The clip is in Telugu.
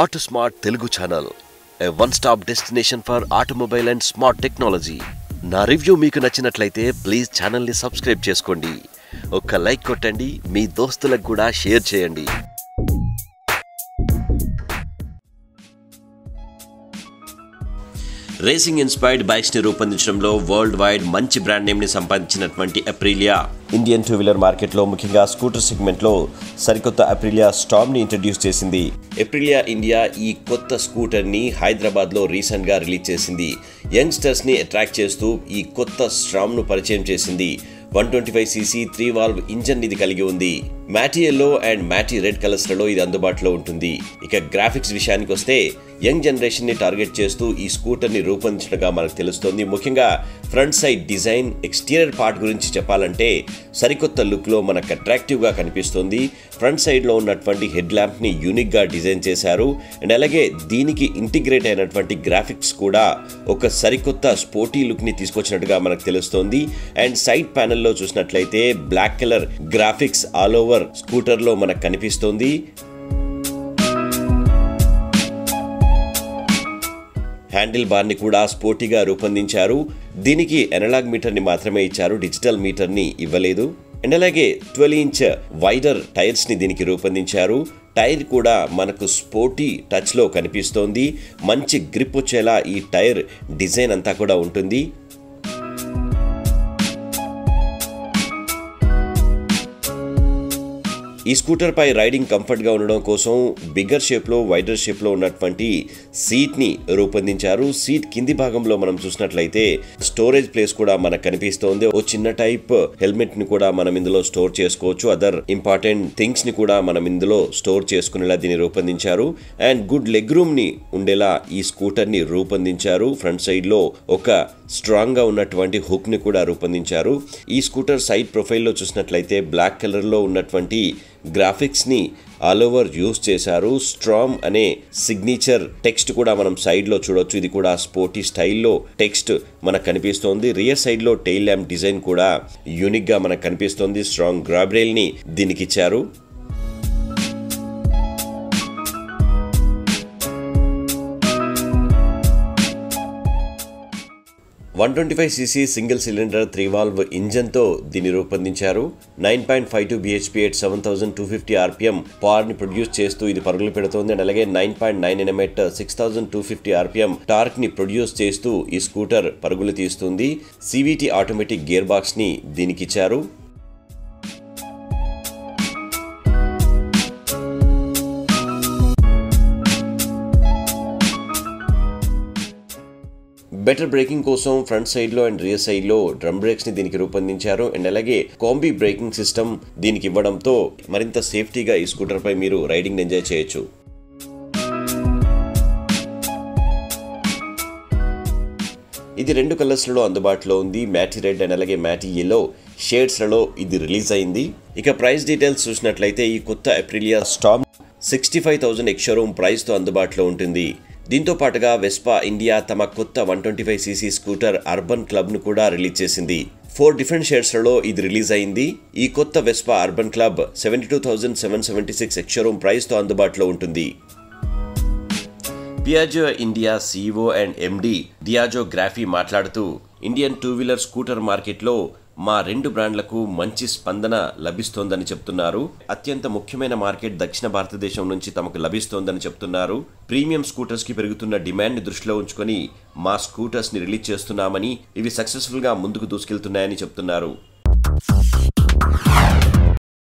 Auto smart Telugu channel a one stop destination for automobile and smart technology. నా రివ్యూ మీకు నచ్చినట్లయితే ప్లీజ్ ఛానల్ని సబ్స్క్రైబ్ చేసుకోండి. ఒక్క లైక్ కొట్టండి మీ దోస్తులకు కూడా షేర్ చేయండి. రేసింగ్ ఇన్స్పైర్డ్ బైక్స్ని రూపొందించడంలో వరల్డ్ వైడ్ మంచి బ్రాండ్ నేమ్ని సంపాదించినటువంటి అప్రిలియా. ఇండియన్ టూ వీలర్ మార్కెట్లో ముఖ్యంగా స్కూటర్ సెగ్మెంట్లో సరికొత్త అప్రిలియా స్టామ్ని ఇంట్రడ్యూస్ చేసింది. అప్రిలియా ఇండియా ఈ కొత్త స్కూటర్ని హైదరాబాద్లో రీసెంట్గా రిలీజ్ చేసింది. యంగ్స్టర్స్ని అట్రాక్ట్ చేస్తూ ఈ కొత్త స్ట్రామ్ను పరిచయం చేసింది. One twenty five CC three valve engine ఇది కలిగి ఉంది. Matte yellow and matte red కలర్స్లలో ఇది అందుబాటులో ఉంటుంది. ఇక గ్రాఫిక్స్ విషయానికి వస్తే యంగ్ జనరేషన్ని టార్గెట్ చేస్తూ ఈ స్కూటర్ని రూపొందించడంగా మనకు తెలుస్తోంది. ముఖ్యంగా front side design exterior part గురించి చెప్పాలంటే సరికొత్త లుక్లో మనకు అట్రాక్టివ్గా కనిపిస్తుంది. ఫ్రంట్ సైడ్లో ఉన్నటువంటి హెడ్ ల్యాంప్ని యూనిక్గా డిజైన్ చేశారు. అండ్ అలాగే దీనికి ఇంటిగ్రేట్ అయినటువంటి గ్రాఫిక్స్ కూడా ఒక సరికొత్త స్పోర్టీ లుక్ని తీసుకొచ్చినట్టుగా మనకు తెలుస్తోంది. అండ్ సైడ్ ప్యానెల్లో చూసినట్లయితే black colour graphics all over scooter స్కూటర్లో మనకు కనిపిస్తోంది. హ్యాండిల్ బార్ని కూడా స్పోర్టీగా రూపొందించారు. దీనికి ఎనలాగ్ మీటర్ని మాత్రమే ఇచ్చారు. డిజిటల్ మీటర్ని ఇవ్వలేదు. అండ్ అలాగే ట్వెల్వ్ ఇంచ్ వైడర్ టైర్స్ని దీనికి రూపొందించారు. టైర్ కూడా మనకు స్పోర్టీ టచ్లో కనిపిస్తోంది. మంచి గ్రిప్ వచ్చేలా ఈ టైర్ డిజైన్ అంతా కూడా ఉంటుంది. ఈ స్కూటర్ పై రైడింగ్ కంఫర్ట్గా ఉండడం కోసం బిగ్గర్ షేప్లో వైడర్ షేప్లో ఉన్నటువంటి సీట్ని రూపొందించారు. సీట్ కింది భాగంలో మనం చూసినట్లయితే స్టోరేజ్ ప్లేస్ కూడా మనకు కనిపిస్తోంది. ఓ చిన్న టైప్ హెల్మెట్ని కూడా మనం ఇందులో స్టోర్ చేసుకోవచ్చు. అదర్ ఇంపార్టెంట్ థింగ్స్ని కూడా మనం ఇందులో స్టోర్ చేసుకునేలా దీన్ని రూపొందించారు. అండ్ గుడ్ లెగ్ రూమ్ని ఉండేలా ఈ స్కూటర్ని రూపొందించారు. ఫ్రంట్ సైడ్లో ఒక స్ట్రాంగ్గా ఉన్నటువంటి హుక్ని కూడా రూపొందించారు. ఈ స్కూటర్ సైడ్ ప్రొఫైల్లో చూసినట్లయితే బ్లాక్ కలర్లో ఉన్నటువంటి గ్రాఫిక్స్ని ఆల్ ఓవర్ యూస్ చేశారు. స్ట్రామ్ అనే సిగ్నేచర్ టెక్స్ట్ కూడా మనం సైడ్లో చూడొచ్చు. ఇది కూడా స్పోర్టీ స్టైల్లో టెక్స్ట్ మనకు కనిపిస్తోంది. రియర్ సైడ్లో ల్యాంప్ డిజైన్ కూడా యూనిక్గా మనకు కనిపిస్తోంది. స్ట్రాంగ్ గ్రాబ్రేల్ని దీనికి ఇచ్చారు. One twenty five CC single cylinder three valve ఇంజన్తో దీన్ని రూపొందించారు. Nine point five two BHP eight seven thousand two fifty RPM పవర్ని ప్రొడ్యూస్ చేస్తూ ఇది పరుగులు పెడుతోంది. అండ్ అలాగే nine point nine Nm at six thousand two fifty RPM టార్క్ని produce చేస్తూ ఈ స్కూటర్ పరుగులు తీస్తుంది. సివిటి ఆటోమేటిక్ గేర్ బాక్స్ని దీనికి ఇచ్చారు బెటర్ బ్రేకింగ్ కోసం ఫ్రంట్ సైడ్లో అండ్ రియర్ సైడ్లో డ్రమ్ బ్రేక్స్ని దీనికి రూపొందించారు అండ్ అలాగే కాంబీ బ్రేకింగ్ సిస్టమ్ దీనికి ఇవ్వడంతో మరింత సేఫ్టీగా ఈ స్కూటర్ పై మీరు రైడింగ్ ఎంజాయ్ చేయొచ్చు. ఇది రెండు కలర్స్లలో అందుబాటులో ఉంది. మ్యాటీ రెడ్ అండ్ అలాగే మ్యాటీ ఎల్లో షేడ్స్లలో ఇది రిలీజ్ అయింది. ఇక ప్రైస్ డీటెయిల్స్ చూసినట్లయితే ఈ కొత్త Aprilia Storm sixty five thousand ex showroom ప్రైస్తో అందుబాటులో ఉంటుంది. దీంతో పాటుగా వెస్పా ఇండియా తమ కొత్త one twenty five CC scooter urban క్లబ్ను కూడా రిలీజ్ చేసింది. ఫోర్ డిఫరెంట్ షేడ్స్లలో ఇది రిలీజ్ అయింది. ఈ కొత్త Vespa Urban Club seventy two thousand seven seventy six ex showroom ప్రైస్తో అందుబాటులో ఉంటుంది. Piaggio India CEO and MD Diego Graffi మాట్లాడుతూ ఇండియన్ టూ వీలర్ స్కూటర్ మార్కెట్లో మా రెండు బ్రాండ్లకు మంచి స్పందన లభిస్తోందని చెప్తున్నారు. అత్యంత ముఖ్యమైన మార్కెట్ దక్షిణ భారతదేశం నుంచి తమకు లభిస్తోందని చెప్తున్నారు. ప్రీమియం స్కూటర్స్కి పెరుగుతున్న డిమాండ్ని దృష్టిలో ఉంచుకొని మా స్కూటర్స్ని రిలీజ్ చేస్తున్నామని ఇవి సక్సెస్ఫుల్గా ముందుకు దూసుకెళ్తున్నాయని చెప్తున్నారు.